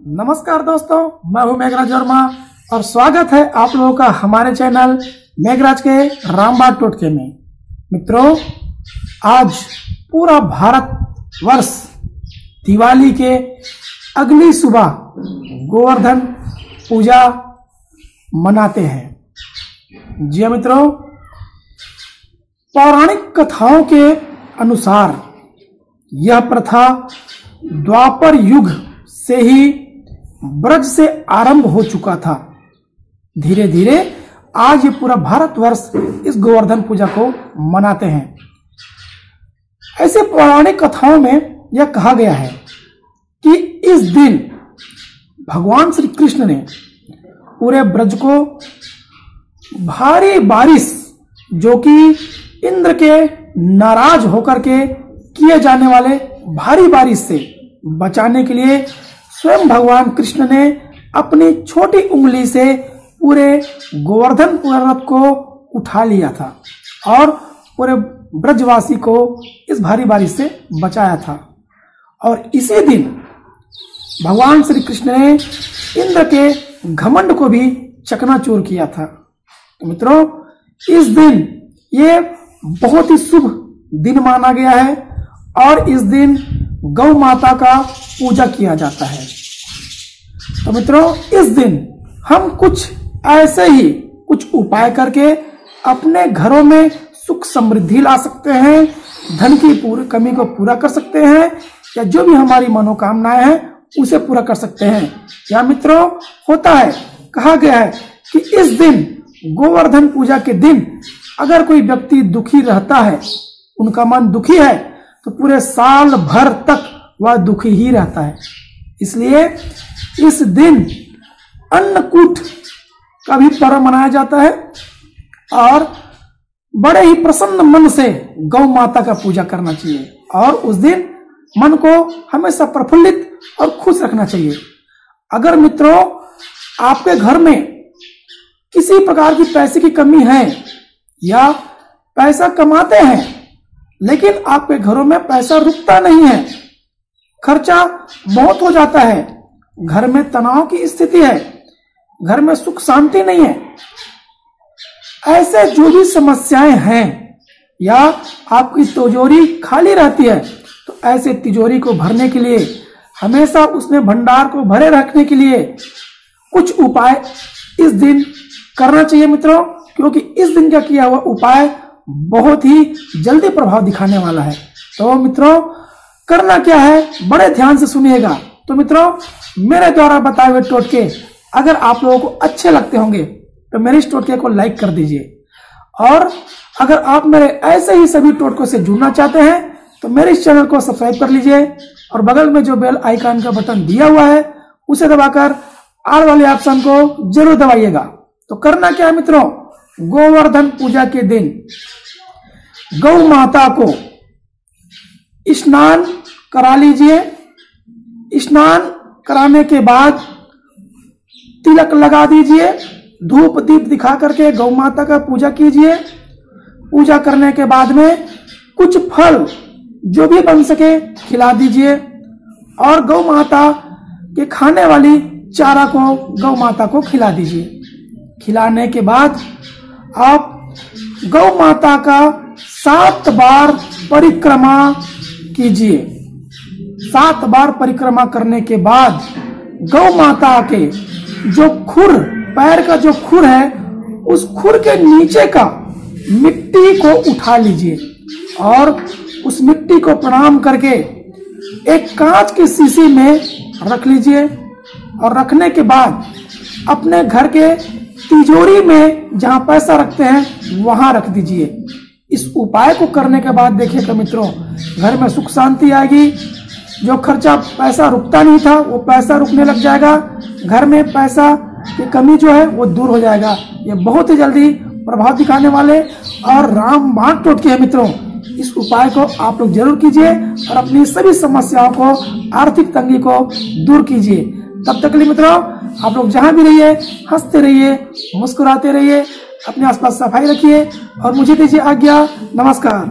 नमस्कार दोस्तों, मैं हूँ मेघराज वर्मा और स्वागत है आप लोगों का हमारे चैनल मेघराज के रामबाग टोटके में। मित्रों, आज पूरा भारत वर्ष दिवाली के अगली सुबह गोवर्धन पूजा मनाते हैं। जी हाँ मित्रों, पौराणिक कथाओं के अनुसार यह प्रथा द्वापर युग से ही ब्रज से आरंभ हो चुका था। धीरे धीरे आज ये पूरा भारतवर्ष इस गोवर्धन पूजा को मनाते हैं। ऐसे पौराणिक कथाओं में यह कहा गया है कि इस दिन भगवान श्री कृष्ण ने पूरे ब्रज को भारी बारिश, जो कि इंद्र के नाराज़ होकर के किए जाने वाले भारी बारिश से बचाने के लिए स्वयं भगवान कृष्ण ने अपनी छोटी उंगली से पूरे गोवर्धन पर्वत को उठा लिया था और पूरे ब्रजवासी को इस भारी बारिश से बचाया था। और इसी दिन भगवान श्री कृष्ण ने इंद्र के घमंड को भी चकनाचूर किया था। तो मित्रों, इस दिन ये बहुत ही शुभ दिन माना गया है और इस दिन गौ माता का पूजा किया जाता है। तो मित्रों, इस दिन हम कुछ ऐसे ही कुछ उपाय करके अपने घरों में सुख समृद्धि ला सकते हैं, धन की पूरी, कमी को पूरा कर सकते हैं, या जो भी हमारी मनोकामनाएँ हैं, उसे पूरा कर सकते हैं। या मित्रों, होता है, कहा गया है कि इस दिन गोवर्धन पूजा के दिन अगर कोई व्यक्ति दुखी रहता है, उनका मन दुखी है तो पूरे साल भर तक वह दुखी ही रहता है। इसलिए इस दिन अन्नकूट का भी पर्व मनाया जाता है और बड़े ही प्रसन्न मन से गौ माता का पूजा करना चाहिए और उस दिन मन को हमेशा प्रफुल्लित और खुश रखना चाहिए। अगर मित्रों, आपके घर में किसी प्रकार की पैसे की कमी है या पैसा कमाते हैं लेकिन आपके घरों में पैसा रुकता नहीं है। खर्चा बहुत हो जाता है। घर में तनाव की स्थिति है। घर में सुख शांति नहीं है। ऐसे जो भी समस्याएँ हैं या आपकी तिजोरी खाली रहती है तो ऐसे तिजोरी को भरने के लिए, हमेशा उसमें भंडार को भरे रखने के लिए कुछ उपाय इस दिन करना चाहिए मित्रों, क्योंकि इस दिन का किया हुआ उपाय बहुत ही जल्दी प्रभाव दिखाने वाला है। तो मित्रों, करना क्या है? बड़े ध्यान से सुनिएगा। तो मित्रों, मेरे द्वारा बताए हुए टोटके, अगर आप लोगों को अच्छे लगते होंगे तो मेरे इस टोटके को लाइक कर दीजिए। और अगर आप मेरे ऐसे ही सभी टोटकों से जुड़ना चाहते हैं तो मेरे इस चैनल को सब्सक्राइब कर लीजिए। और बगल में जो बेल आइकन का बटन दिया हुआ है, उसे दबाकर आर वाले ऑप्शन को ज़रूर दबाइएगा। तो करना क्या है मित्रों? गोवर्धन पूजा के दिन गौ माता को स्नान करा लीजिए। स्नान कराने के बाद तिलक लगा दीजिए, धूप दीप दिखा करके गौ माता का पूजा कीजिए। पूजा करने के बाद में कुछ फल जो भी बन सके खिला दीजिए। और गौ माता के खाने वाली चारा को गौ माता को खिला दीजिए। खिलाने के बाद आप गौ माता का सात बार परिक्रमा कीजिए। सात बार परिक्रमा करने के बाद गौ माता के जो खुर, पैर का जो खुर है, उस खुर के नीचे का मिट्टी को उठा लीजिए और उस मिट्टी को प्रणाम करके एक कांच की शीशी में रख लीजिए और रखने के बाद अपने घर के तिजोरी में जहाँ पैसा रखते हैं, वहाँ रख दीजिए। इस उपाय को करने के बाद देखिए तो मित्रों, घर में सुख शांति आएगी। जो खर्चा पैसा रुकता नहीं था, वो पैसा रुकने लग जाएगा। घर में पैसा की कमी जो है, वो दूर हो जाएगा। ये बहुत ही जल्दी प्रभाव दिखाने वाले और राम बाण टोटके है मित्रों। इस उपाय को आप लोग ज़रूर कीजिए और अपनी सभी समस्याओं को, आर्थिक तंगी को दूर कीजिए। तब तक के लिए मित्रों, आप लोग जहाँ भी रहिए, हँसते रहिए, मुस्कुराते रहिए, अपने आसपास सफ़ाई रखिए और मुझे दीजिए आज्ञा, नमस्कार।